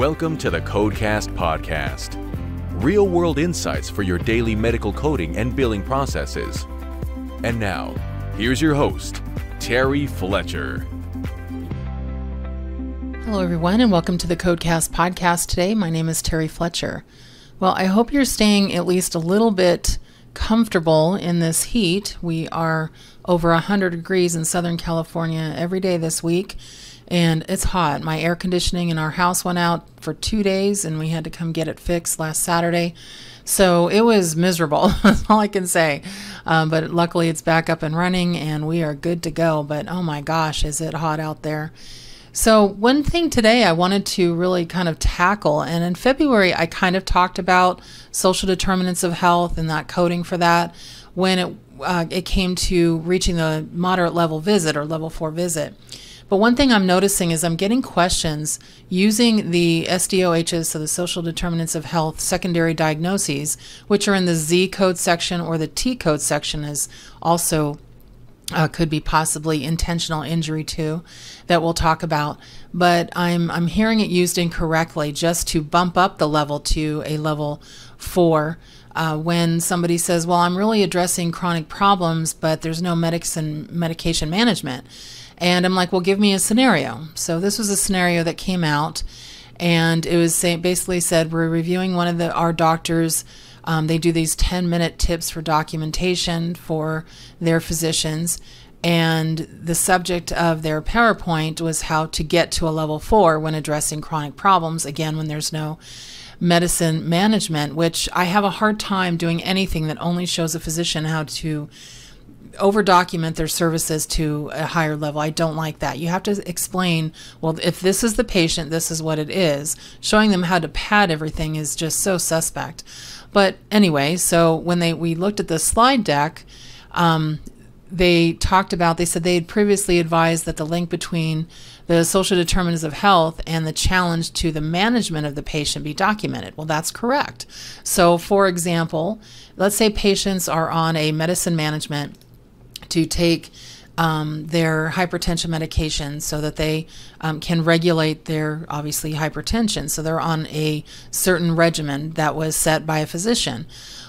Welcome to the Codecast Podcast. Real world insights for your daily medical coding and billing processes. And now, here's your host, Terry Fletcher. Hello, everyone, and welcome to the Codecast Podcast today. My name is Terry Fletcher. Well, I hope you're staying at least a little bit comfortable in this heat. We are over 100 degrees in Southern California every day this week and it's hot. My air conditioning in our house went out for two days, and we had to come get it fixed last Saturday. So it was miserable. That's all I can say. Um, but luckily, it's back up and running, and we are good to go. But oh my gosh, is it hot out there? So, one thing today I wanted to really kind of tackle, and in February, I kind of talked about social determinants of health and that coding for that when it, uh, it came to reaching the moderate level visit or level four visit. But one thing I'm noticing is I'm getting questions using the SDOHs, so the social determinants of health secondary diagnoses, which are in the Z code section or the T code section is also uh, could be possibly intentional injury too that we'll talk about. But i'm i'm hearing it used incorrectly just to bump up the level to a level 4 uh, when somebody says well i'm really addressing chronic problems but there's no medicine medication management and I'm like, well, give me a scenario. So this was a scenario that came out, and it was say, basically said we're reviewing one of the our doctors. Um, they do these 10 minute tips for documentation for their physicians. And the subject of their PowerPoint was how to get to a level four when addressing chronic problems. Again, when there's no medicine management, which I have a hard time doing anything that only shows a physician how to over document their services to a higher level. I don't like that. You have to explain, well, if this is the patient, this is what it is. Showing them how to pad everything is just so suspect. But anyway, so when they we looked at the slide deck, um, they talked about, they said they had previously advised that the link between the social determinants of health and the challenge to the management of the patient be documented. Well, that's correct. So, for example, let's say patients are on a medicine management to take um, their hypertension medication so that they um, can regulate their obviously hypertension. So they're on a certain regimen that was set by a physician.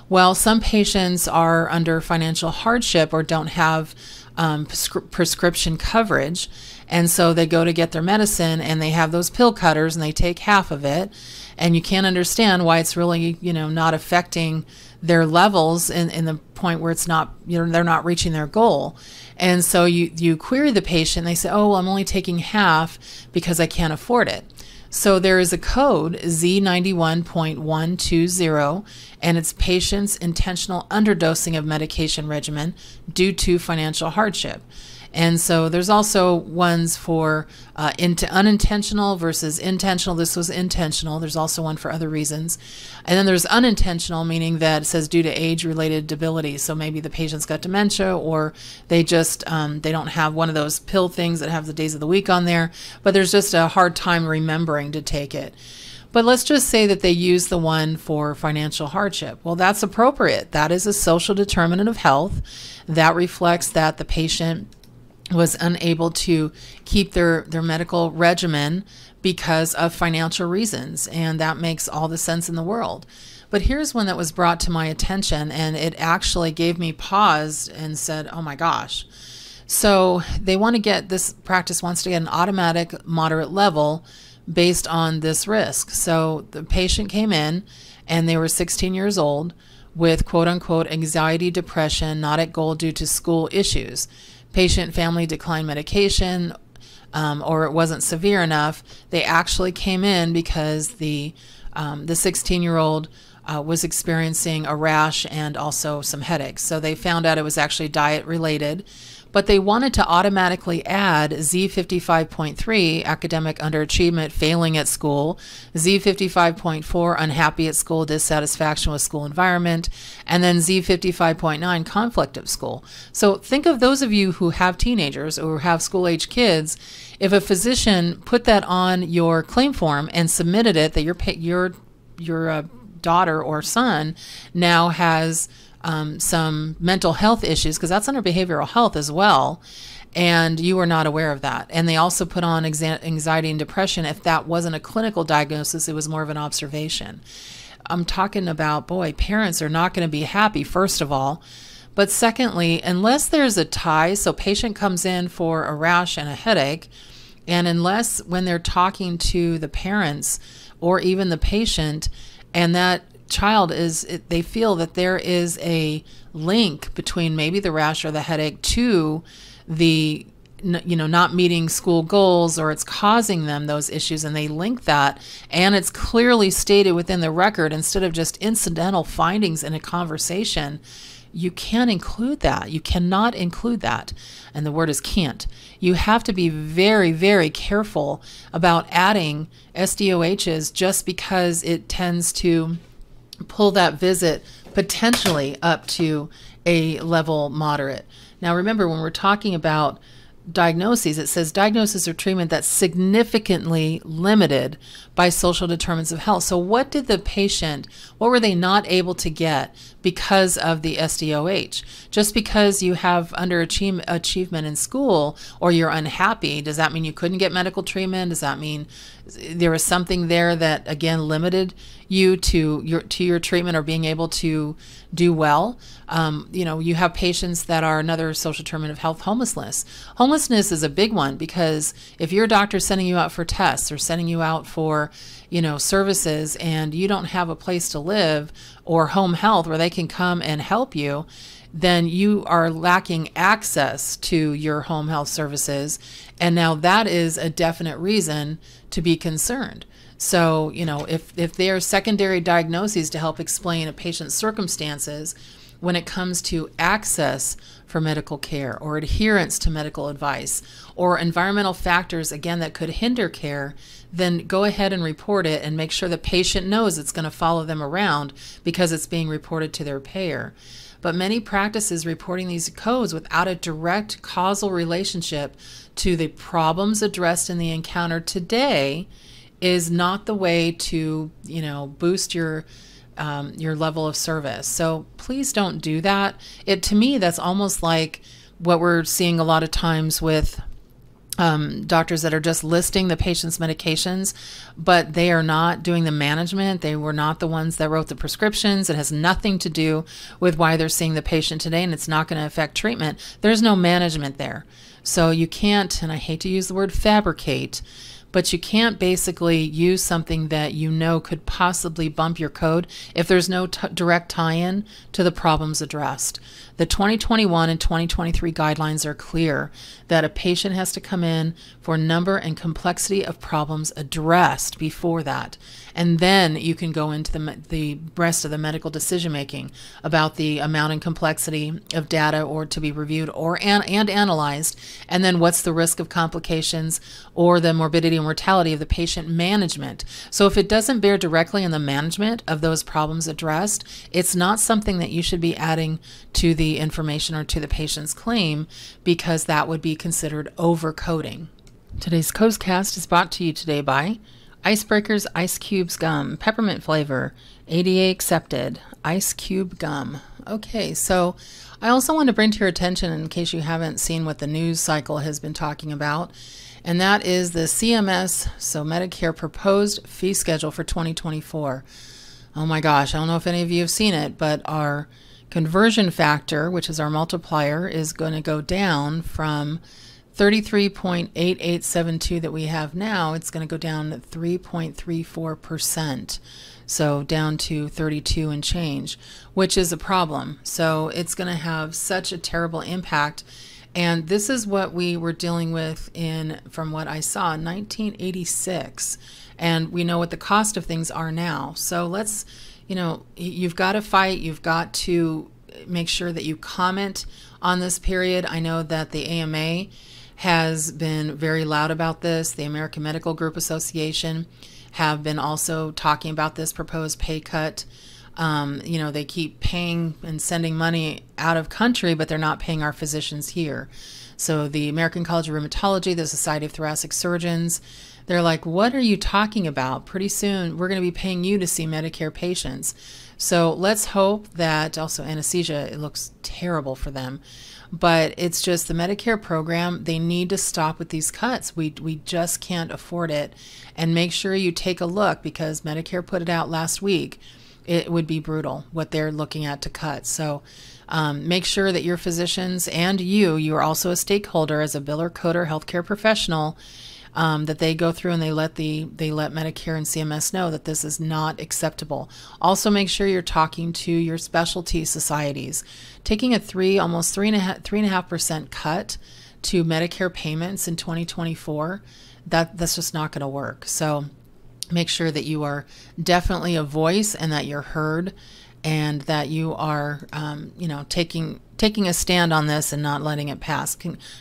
Well, some patients are under financial hardship or don't have um, prescri- prescription coverage. And so they go to get their medicine and they have those pill cutters and they take half of it. And you can't understand why it's really, you know, not affecting their levels in, in the point where it's not you know they're not reaching their goal and so you you query the patient they say oh well, i'm only taking half because i can't afford it so there is a code Z91.120 and it's patient's intentional underdosing of medication regimen due to financial hardship. And so there's also ones for uh, into unintentional versus intentional. This was intentional. There's also one for other reasons. And then there's unintentional, meaning that it says due to age related debility. So maybe the patient's got dementia or they just um, they don't have one of those pill things that have the days of the week on there, but there's just a hard time remembering to take it. But let's just say that they use the one for financial hardship. Well, that's appropriate. That is a social determinant of health. That reflects that the patient was unable to keep their, their medical regimen because of financial reasons. And that makes all the sense in the world. But here's one that was brought to my attention, and it actually gave me pause and said, oh my gosh. So they want to get this practice wants to get an automatic moderate level based on this risk. So the patient came in and they were 16 years old with quote unquote anxiety, depression, not at goal due to school issues patient family declined medication um, or it wasn't severe enough, they actually came in because the um, the 16 year old uh, was experiencing a rash and also some headaches. So they found out it was actually diet related but they wanted to automatically add Z55.3, academic underachievement, failing at school, Z55.4, unhappy at school, dissatisfaction with school environment, and then Z55.9, conflict of school. So think of those of you who have teenagers or have school age kids. If a physician put that on your claim form and submitted it that your your your uh, daughter or son now has um, some mental health issues, because that's under behavioral health as well, and you were not aware of that. And they also put on anxiety and depression. If that wasn't a clinical diagnosis, it was more of an observation. I'm talking about, boy, parents are not going to be happy, first of all. But secondly, unless there's a tie, so patient comes in for a rash and a headache, and unless when they're talking to the parents or even the patient, and that child is, they feel that there is a link between maybe the rash or the headache to the you know not meeting school goals or it's causing them those issues and they link that and it's clearly stated within the record instead of just incidental findings in a conversation you can't include that. You cannot include that. And the word is can't. You have to be very very careful about adding SDOHs just because it tends to pull that visit potentially up to a level moderate now, remember, when we're talking about diagnoses, it says diagnosis or treatment that's significantly limited by social determinants of health. So, what did the patient, what were they not able to get because of the SDOH? Just because you have underachievement in school or you're unhappy, does that mean you couldn't get medical treatment? Does that mean there was something there that again limited you to your to your treatment or being able to do well? Um, you know, you have patients that are another social determinant of health, homelessness. Homelessness is a big one because if your doctor's sending you out for tests or sending you out for you know services and you don't have a place to live or home health where they can come and help you then you are lacking access to your home health services. And now that is a definite reason to be concerned. So you know if if there are secondary diagnoses to help explain a patient's circumstances when it comes to access for medical care or adherence to medical advice or environmental factors, again, that could hinder care, then go ahead and report it and make sure the patient knows it's going to follow them around because it's being reported to their payer. But many practices reporting these codes without a direct causal relationship to the problems addressed in the encounter today is not the way to, you know, boost your um, your level of service. So please don't do that. It to me that's almost like what we're seeing a lot of times with um, doctors that are just listing the patient's medications, but they are not doing the management. They were not the ones that wrote the prescriptions. It has nothing to do with why they're seeing the patient today, and it's not going to affect treatment. There's no management there. So you can't, and I hate to use the word fabricate, but you can't basically use something that you know could possibly bump your code if there's no direct tie in to the problems addressed. The 2021 and 2023 guidelines are clear that a patient has to come in for number and complexity of problems addressed before that. And then you can go into the, the rest of the medical decision making about the amount and complexity of data or to be reviewed or and, and analyzed. And then what's the risk of complications or the morbidity mortality of the patient management. So if it doesn't bear directly on the management of those problems addressed, it's not something that you should be adding to the information or to the patient's claim because that would be considered overcoding. Today's Codecast is brought to you today by Icebreakers Ice Cubes Gum, peppermint flavor, ADA accepted, Ice Cube Gum. Okay, so I also want to bring to your attention, in case you haven't seen what the news cycle has been talking about, and that is the CMS, so Medicare proposed fee schedule for 2024. Oh my gosh, I don't know if any of you have seen it, but our conversion factor, which is our multiplier, is going to go down from 33.8872 that we have now, it's going to go down 3.34%. So down to 32 and change, which is a problem. So it's going to have such a terrible impact. And this is what we were dealing with in, from what I saw, 1986. And we know what the cost of things are now. So let's you know, you've got to fight. You've got to make sure that you comment on this period. I know that the AMA has been very loud about this. The American Medical Group Association have been also talking about this proposed pay cut. Um, you know, they keep paying and sending money out of country, but they're not paying our physicians here. So, the American College of Rheumatology, the Society of Thoracic Surgeons, they're like, What are you talking about? Pretty soon we're going to be paying you to see Medicare patients. So let's hope that also anesthesia, it looks terrible for them. But it's just the Medicare program, they need to stop with these cuts. We, we just can't afford it. And make sure you take a look because Medicare put it out last week. It would be brutal what they're looking at to cut. So um, make sure that your physicians and you, you are also a stakeholder as a biller, coder, healthcare professional um, that they go through and they let the they let Medicare and CMS know that this is not acceptable. Also, make sure you're talking to your specialty societies. Taking a three, almost three and a half, three and a half percent cut to Medicare payments in 2024, that that's just not going to work. So, make sure that you are definitely a voice and that you're heard, and that you are, um, you know, taking taking a stand on this and not letting it pass.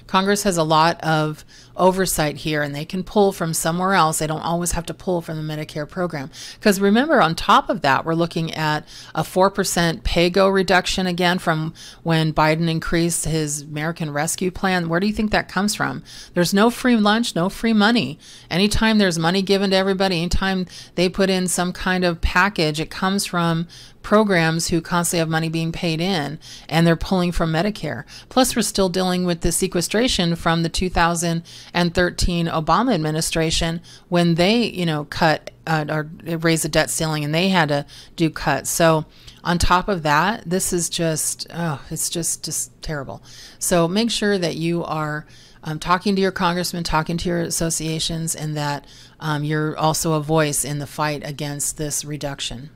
Congress has a lot of oversight here and they can pull from somewhere else. They don't always have to pull from the Medicare program. Because remember, on top of that, we're looking at a 4% PAYGO reduction again from when Biden increased his American Rescue Plan. Where do you think that comes from? There's no free lunch, no free money. Anytime there's money given to everybody, anytime they put in some kind of package, it comes from programs who constantly have money being paid in and they're pulling from Medicare. Plus, we're still dealing with the sequestration from the 2013 Obama administration when they, you know, cut uh, or raised the debt ceiling and they had to do cuts. So, on top of that, this is just, oh, it's just, just terrible. So, make sure that you are. Um, talking to your congressman, talking to your associations, and that um, you're also a voice in the fight against this reduction.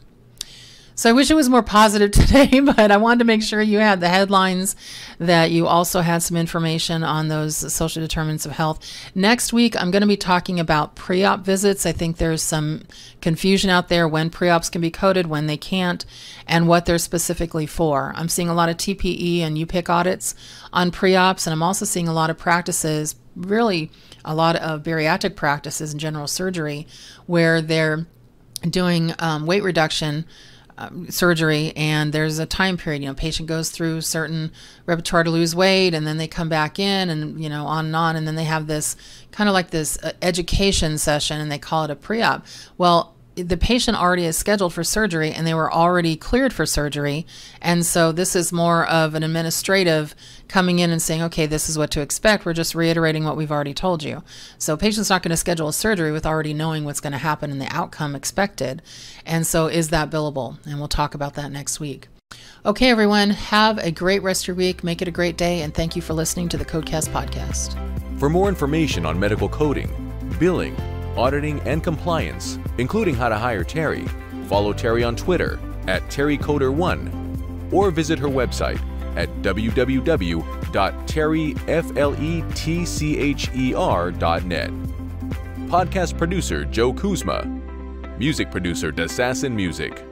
So I wish it was more positive today, but I wanted to make sure you had the headlines, that you also had some information on those social determinants of health. Next week, I'm going to be talking about pre op visits. I think there's some confusion out there when pre ops can be coded, when they can't, and what they're specifically for. I'm seeing a lot of TPE and UPIC audits on pre ops, and I'm also seeing a lot of practices, really a lot of bariatric practices and general surgery, where they're doing um, weight reduction um, surgery and there's a time period you know patient goes through certain repertoire to lose weight and then they come back in and you know on and on and then they have this kind of like this uh, education session and they call it a pre-op. Well the patient already is scheduled for surgery and they were already cleared for surgery. And so this is more of an administrative coming in and saying, okay, this is what to expect. We're just reiterating what we've already told you. So patient's not going to schedule a surgery with already knowing what's going to happen and the outcome expected. And so is that billable? And we'll talk about that next week. Okay, everyone, have a great rest of your week. Make it a great day. And thank you for listening to the Codecast podcast. For more information on medical coding, billing, auditing, and compliance, including how to hire Terry, follow Terry on Twitter at TerryCoder1 or visit her website at www.terryfletcher.net. Podcast producer Joe Kuzma. Music producer Dassassin Music.